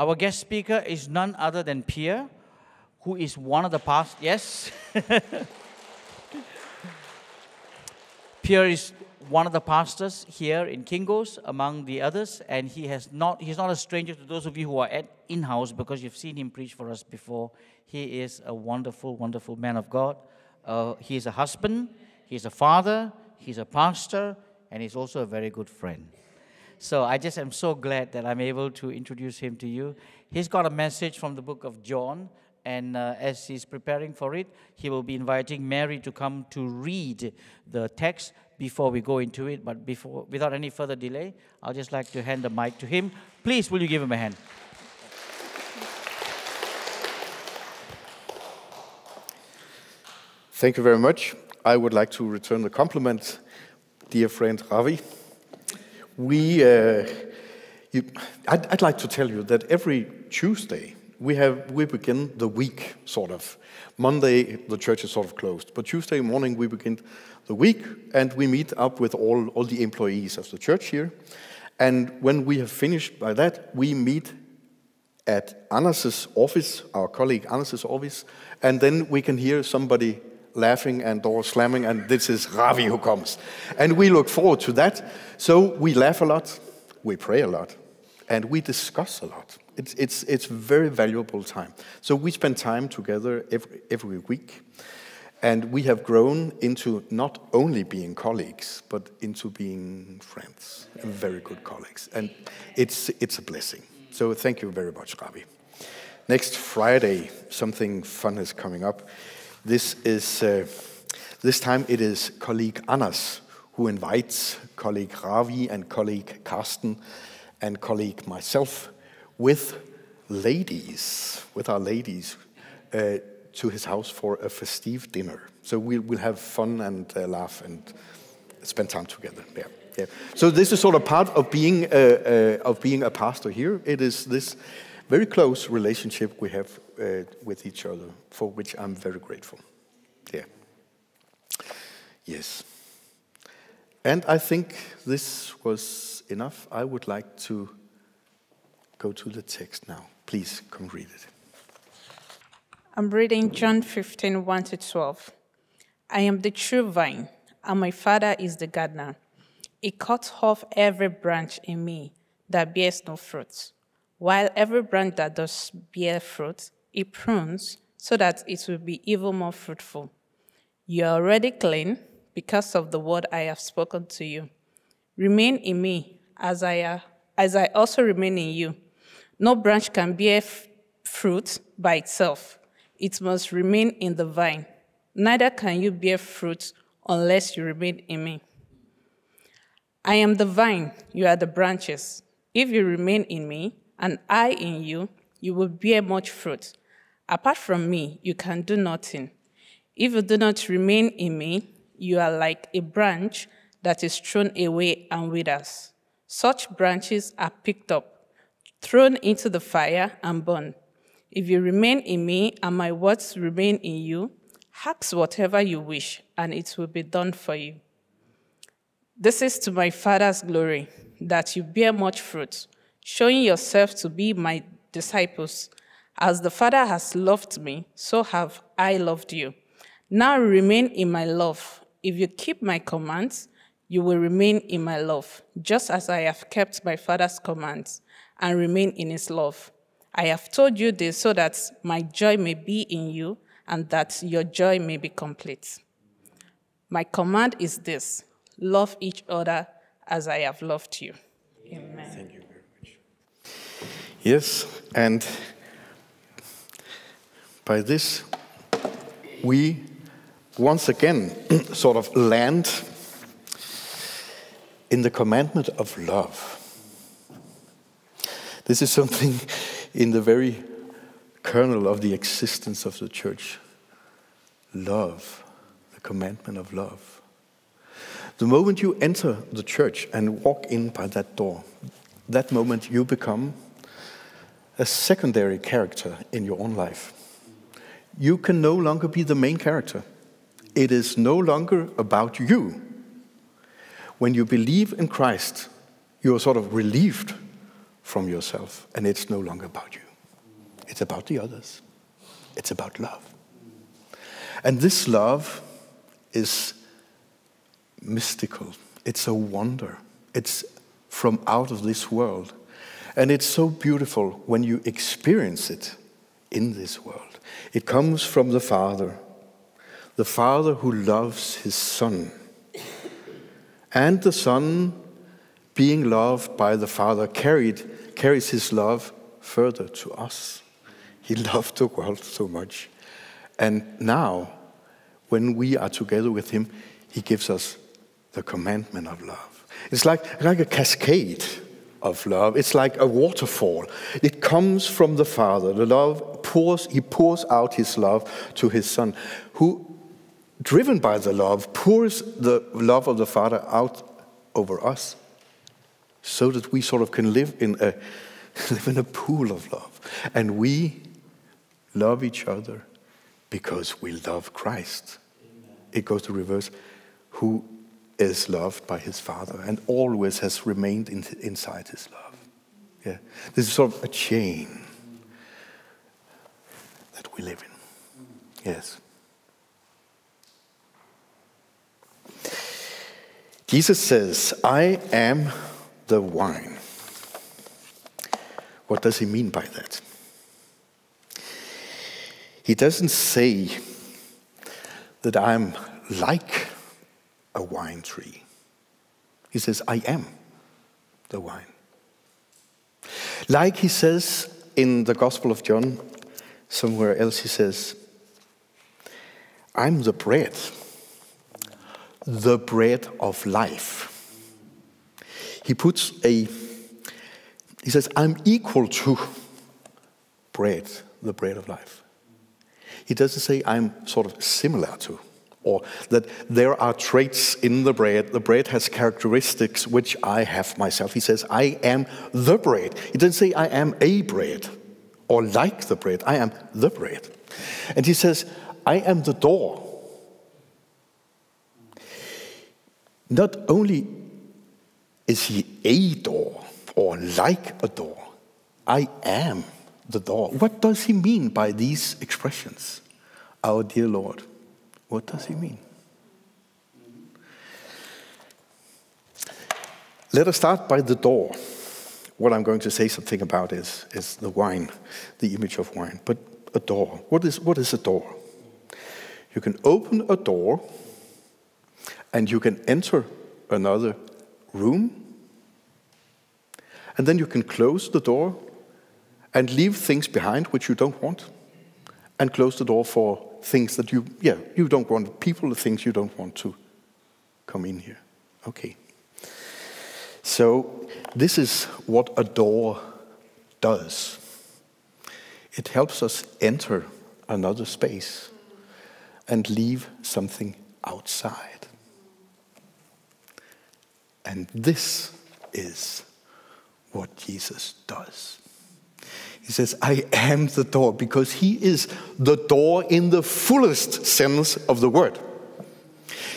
Our guest speaker is none other than Per, who is one of the past. Yes? Per is one of the pastors here in Kingo's among the others, and he has not, he's not a stranger to those of you who are at in-house because you've seen him preach for us before. He is a wonderful, wonderful man of God. Uh, he is a husband, he's a father, he's a pastor, and he's also a very good friend. So I just am so glad that I'm able to introduce him to you. He's got a message from the book of John, and uh, as he's preparing for it, he will be inviting Mary to come to read the text before we go into it. But before, without any further delay, I'll just like to hand the mic to him. Please, will you give him a hand? Thank you very much. I would like to return the compliment, dear friend Ravi. We, uh, you, I'd, I'd like to tell you that every Tuesday we have we begin the week sort of. Monday the church is sort of closed, but Tuesday morning we begin the week and we meet up with all, all the employees of the church here. And when we have finished by that, we meet at Anas's office, our colleague Anas's office, and then we can hear somebody laughing and door slamming, and this is Ravi who comes. And we look forward to that. So we laugh a lot, we pray a lot, and we discuss a lot. It's, it's, it's very valuable time. So we spend time together every, every week. And we have grown into not only being colleagues, but into being friends, very good colleagues. And it's, it's a blessing. So thank you very much, Ravi. Next Friday, something fun is coming up. This is uh, this time it is colleague Anas who invites colleague Ravi and colleague Karsten and colleague myself with ladies, with our ladies, uh, to his house for a festive dinner. So we'll, we'll have fun and uh, laugh and spend time together. Yeah, yeah. So this is sort of part of being uh, uh, of being a pastor here. It is this very close relationship we have uh, with each other, for which I'm very grateful. Yeah. Yes. And I think this was enough. I would like to go to the text now. Please come read it. I'm reading John 15, 1 to 12. I am the true vine, and my Father is the gardener. He cuts off every branch in me that bears no fruit while every branch that does bear fruit, he prunes so that it will be even more fruitful. You are already clean because of the word I have spoken to you. Remain in me as I, as I also remain in you. No branch can bear fruit by itself, it must remain in the vine. Neither can you bear fruit unless you remain in me. I am the vine, you are the branches. If you remain in me, and I in you, you will bear much fruit. Apart from me, you can do nothing. If you do not remain in me, you are like a branch that is thrown away and withers. Such branches are picked up, thrown into the fire, and burned. If you remain in me and my words remain in you, ask whatever you wish, and it will be done for you. This is to my Father's glory, that you bear much fruit showing yourself to be my disciples. As the Father has loved me, so have I loved you. Now remain in my love. If you keep my commands, you will remain in my love, just as I have kept my Father's commands and remain in his love. I have told you this so that my joy may be in you and that your joy may be complete. My command is this love each other as I have loved you. Amen. Yes, and by this, we once again sort of land in the commandment of love. This is something in the very kernel of the existence of the church. Love, the commandment of love. The moment you enter the church and walk in by that door, that moment you become a secondary character in your own life. You can no longer be the main character. It is no longer about you. When you believe in Christ, you are sort of relieved from yourself, and it's no longer about you. It's about the others. It's about love. And this love is mystical. It's a wonder. It's from out of this world. And it's so beautiful when you experience it in this world. It comes from the Father, the Father who loves his Son. And the Son, being loved by the Father, carried, carries his love further to us. He loved the world so much. And now, when we are together with him, he gives us the commandment of love. It's like, like a cascade of love. It's like a waterfall. It comes from the Father. The love pours, he pours out his love to his Son, who, driven by the love, pours the love of the Father out over us so that we sort of can live in a, live in a pool of love. And we love each other because we love Christ. Amen. It goes to reverse. Who is loved by his Father and always has remained in, inside his love. Yeah. This is sort of a chain that we live in. Yes. Jesus says, I am the wine. What does he mean by that? He doesn't say that I'm like a wine tree. He says, I am the wine. Like he says in the Gospel of John, somewhere else, he says, I'm the bread, the bread of life. He puts a, he says, I'm equal to bread, the bread of life. He doesn't say I'm sort of similar to or that there are traits in the bread. The bread has characteristics which I have myself. He says, I am the bread. He doesn't say, I am a bread or like the bread. I am the bread. And he says, I am the door. Not only is he a door or like a door, I am the door. What does he mean by these expressions, our dear Lord? What does he mean? Let us start by the door. What I'm going to say something about is, is the wine, the image of wine. But a door. What is, what is a door? You can open a door and you can enter another room. And then you can close the door and leave things behind which you don't want. And close the door for things that you, yeah, you don't want, people, things you don't want to come in here. Okay. So, this is what a door does it helps us enter another space and leave something outside. And this is what Jesus does. He says, I am the door, because he is the door in the fullest sense of the word.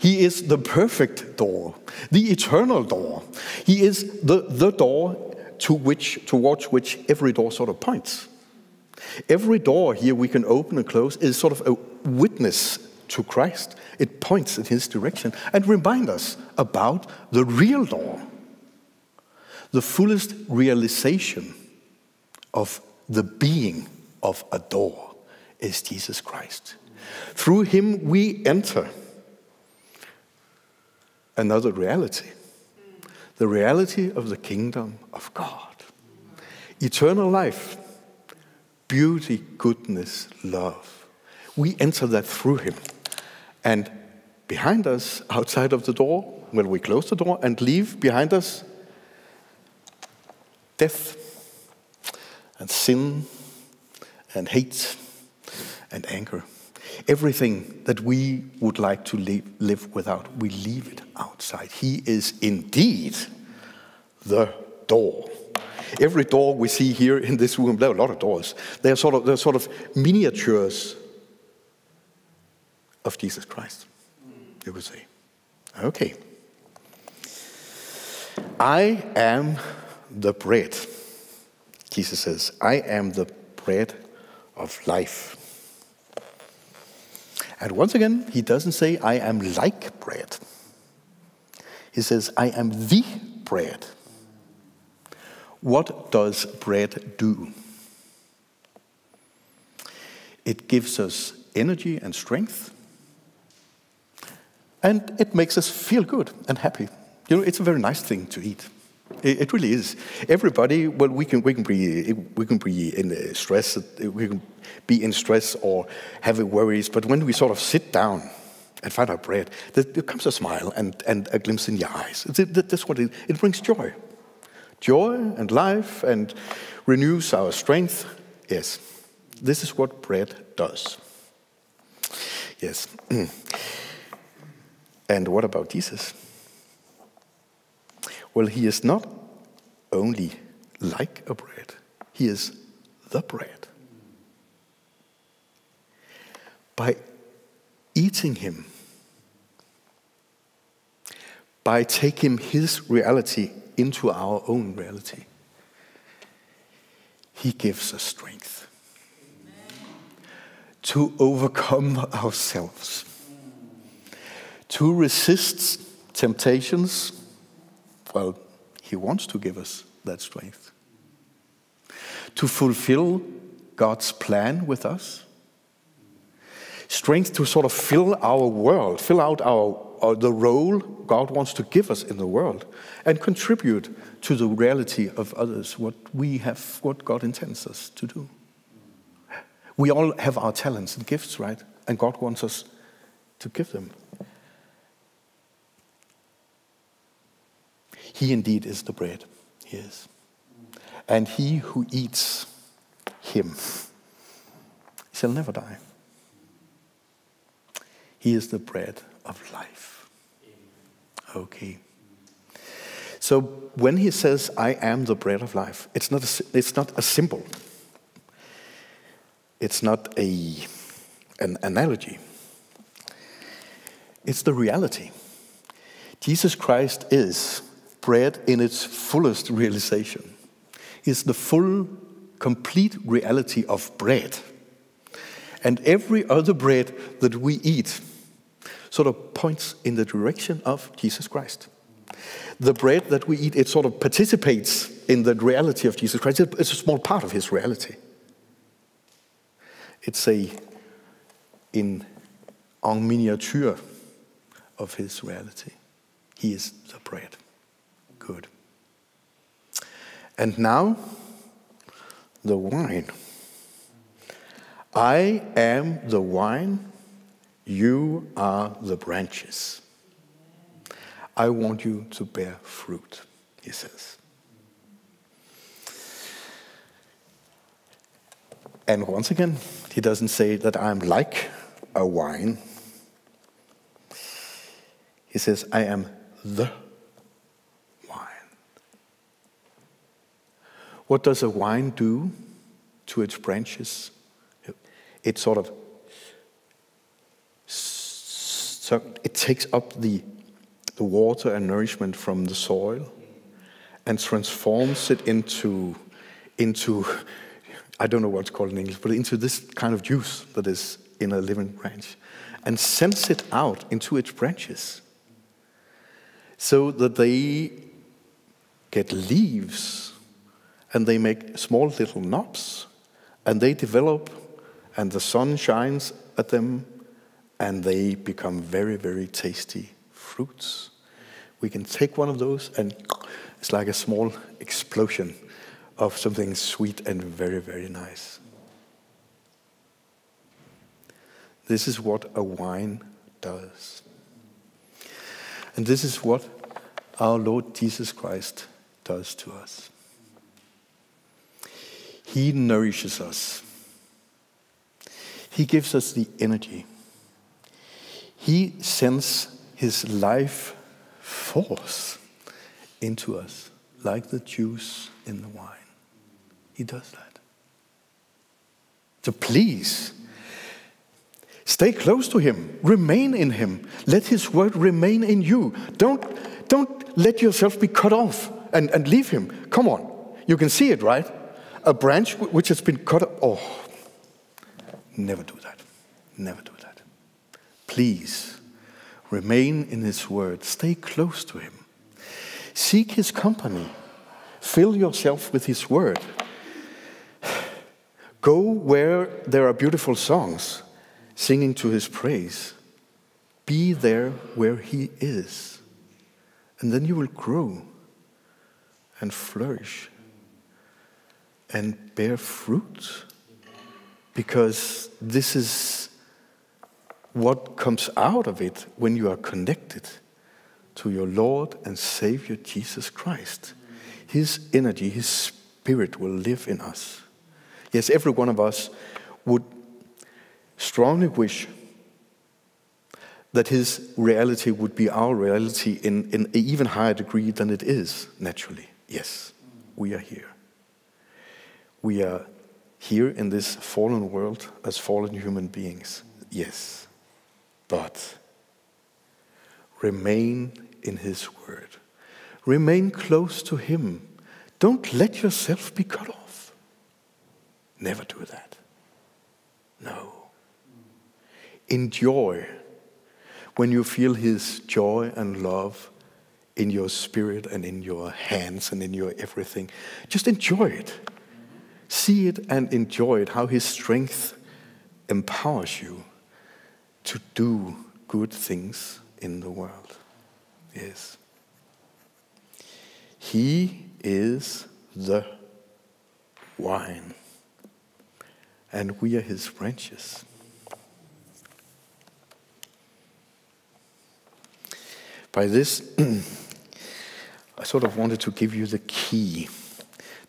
He is the perfect door, the eternal door. He is the, the door to which, towards which every door sort of points. Every door here we can open and close is sort of a witness to Christ. It points in his direction and reminds us about the real door, the fullest realization of the being of a door is Jesus Christ. Through him we enter another reality the reality of the kingdom of God. Eternal life, beauty, goodness, love. We enter that through him. And behind us, outside of the door, when we close the door and leave behind us, death and sin and hate and anger. Everything that we would like to live, live without, we leave it outside. He is indeed the door. Every door we see here in this room, there are a lot of doors. They are sort of, they're sort of miniatures of Jesus Christ, you would say. Okay. I am the bread Jesus says, I am the bread of life. And once again, he doesn't say, I am like bread. He says, I am the bread. What does bread do? It gives us energy and strength, and it makes us feel good and happy. You know, it's a very nice thing to eat. It, really is. Everybody, well, we can we can be we can be in stress, we can be in stress or have worries, but when we sort of sit down and find our bread, there, there comes a smile and, and a glimpse in your eyes. That's what it, it brings joy, joy and life, and renews our strength. Yes, this is what bread does. Yes. and what about Jesus? Well, he is not only like a bread, he is the bread. By eating him, by taking his reality into our own reality, he gives us strength to overcome ourselves, to resist temptations well, He wants to give us that strength. To fulfill God's plan with us. Strength to sort of fill our world, fill out our, our, the role God wants to give us in the world, and contribute to the reality of others, what we have, what God intends us to do. We all have our talents and gifts, right? And God wants us to give them. He indeed is the bread. He is. And he who eats him shall never die. He is the bread of life. Okay. So when he says, I am the bread of life, it's not a, it's not a symbol. It's not a, an analogy. It's the reality. Jesus Christ is bread in its fullest realization is the full, complete reality of bread. And every other bread that we eat sort of points in the direction of Jesus Christ. The bread that we eat, it sort of participates in the reality of Jesus Christ. It's a small part of his reality. It's a in en miniature of his reality. He is the bread. Good. And now, the wine. I am the wine, you are the branches. I want you to bear fruit, he says. And once again, he doesn't say that I'm like a wine. He says, I am the What does a wine do to its branches? It sort of so it takes up the, the water and nourishment from the soil and transforms it into into I don't know what's called in English, but into this kind of juice that is in a living branch, and sends it out into its branches, so that they get leaves and they make small little knobs and they develop and the sun shines at them and they become very, very tasty fruits. We can take one of those and it's like a small explosion of something sweet and very, very nice. This is what a wine does. And this is what our Lord Jesus Christ does to us. He nourishes us. He gives us the energy. He sends His life force into us, like the juice in the wine. He does that. So please, stay close to Him, remain in Him, let His word remain in you. Don't, don't let yourself be cut off and, and leave Him. Come on, you can see it, right? A branch which has been cut. Oh, never do that. Never do that. Please remain in His Word, stay close to Him, seek His company, fill yourself with His Word. Go where there are beautiful songs singing to His praise. Be there where He is. And then you will grow and flourish and bear fruit because this is what comes out of it when you are connected to your Lord and Savior Jesus Christ. His energy, His Spirit will live in us. Yes, every one of us would strongly wish that His reality would be our reality in, in an even higher degree than it is naturally. Yes, we are here. We are here in this fallen world as fallen human beings. Yes. But remain in His Word. Remain close to Him. Don't let yourself be cut off. Never do that. No. Enjoy when you feel His joy and love in your spirit and in your hands and in your everything. Just enjoy it. See it and enjoy it, how His strength empowers you to do good things in the world. Yes. He is the wine, and we are his branches. By this, I sort of wanted to give you the key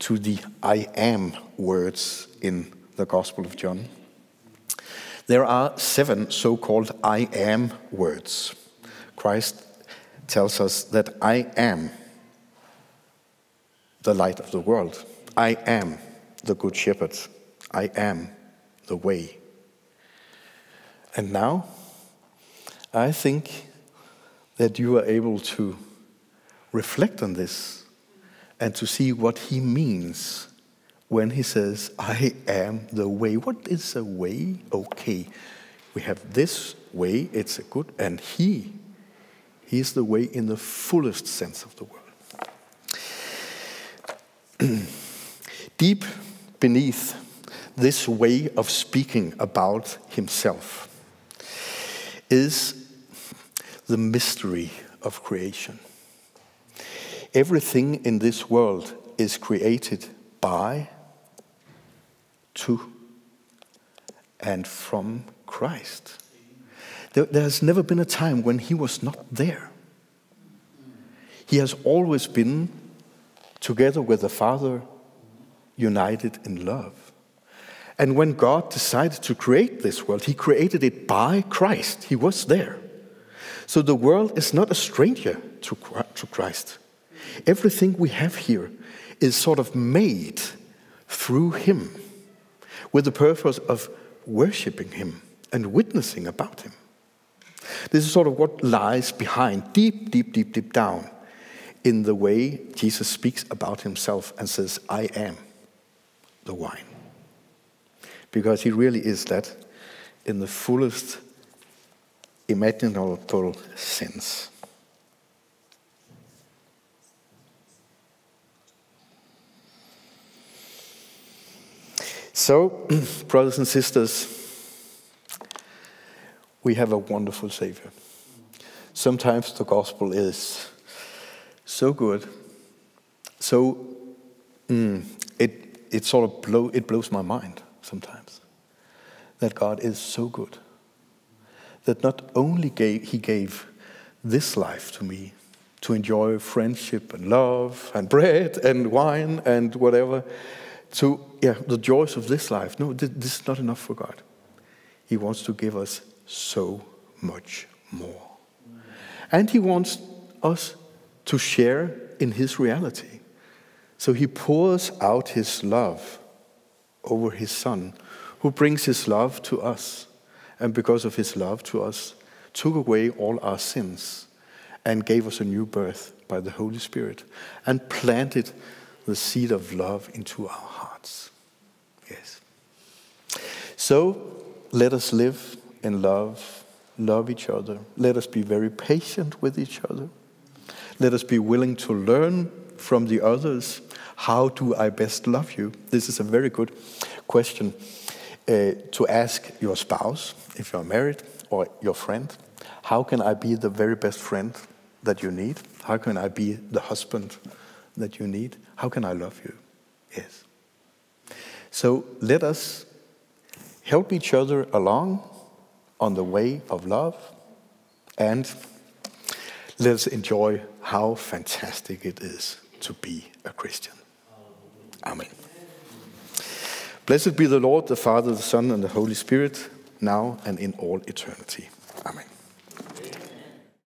to the I am words in the Gospel of John. There are seven so called I am words. Christ tells us that I am the light of the world. I am the good shepherd. I am the way. And now, I think that you are able to reflect on this and to see what he means when he says, I am the way. What is a way? Okay, we have this way, it's a good, and he, he is the way in the fullest sense of the word. Deep beneath this way of speaking about himself is the mystery of creation. Everything in this world is created by to and from Christ. There, has never been a time when he was not there. He has always been together with the Father, united in love. And when God decided to create this world, he created it by Christ. He was there. So the world is not a stranger to, to Christ. Everything we have here is sort of made through him with the purpose of worshiping Him and witnessing about Him. This is sort of what lies behind, deep, deep, deep, deep down, in the way Jesus speaks about Himself and says, I am the wine. Because He really is that in the fullest imaginable sense. So, brothers and sisters, we have a wonderful Savior. Sometimes the gospel is so good, so mm, it, it sort of blow, it blows my mind sometimes that God is so good. That not only gave, He gave this life to me to enjoy friendship and love and bread and wine and whatever, to yeah, the joys of this life. No, this is not enough for God. He wants to give us so much more. And He wants us to share in His reality. So He pours out His love over His Son, who brings His love to us. And because of His love to us, took away all our sins and gave us a new birth by the Holy Spirit and planted the seed of love into our hearts. Yes. So let us live in love, love each other. Let us be very patient with each other. Let us be willing to learn from the others. How do I best love you? This is a very good question uh, to ask your spouse, if you're married, or your friend. How can I be the very best friend that you need? How can I be the husband that you need? How can I love you? Yes. So let us help each other along on the way of love and let's enjoy how fantastic it is to be a Christian. Amen. Blessed be the Lord, the Father, the Son, and the Holy Spirit, now and in all eternity. Amen.